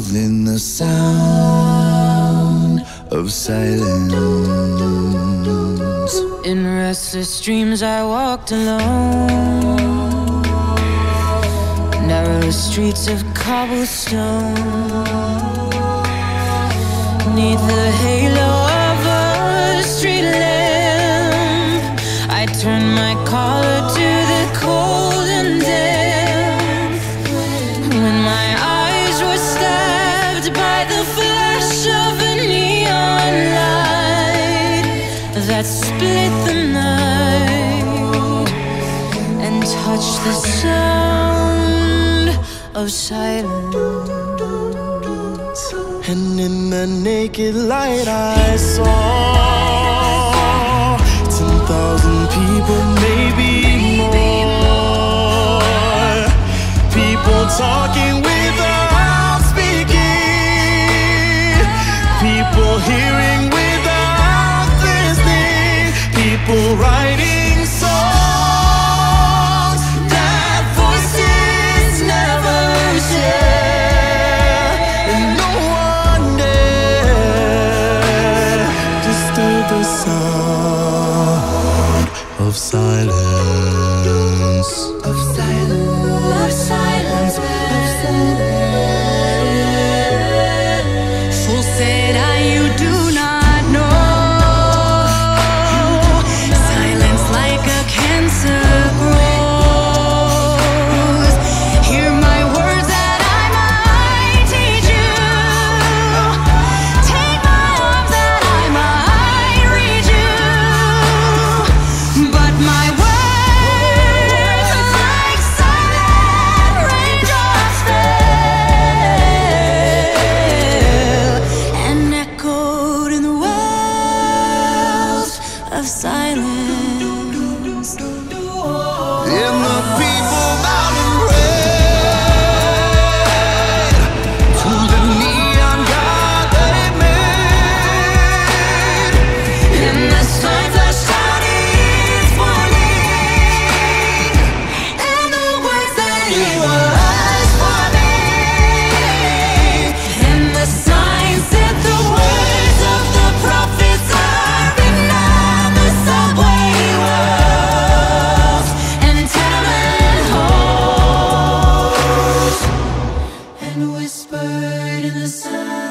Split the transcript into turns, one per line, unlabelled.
Within the sound of silence.
In restless dreams, I walked alone. Narrow streets of cobblestone. Neath the halo that split the night and touched the sound of silence.
And in the naked light I saw ten thousand people, of silence.
Of silence.
bird in the sun.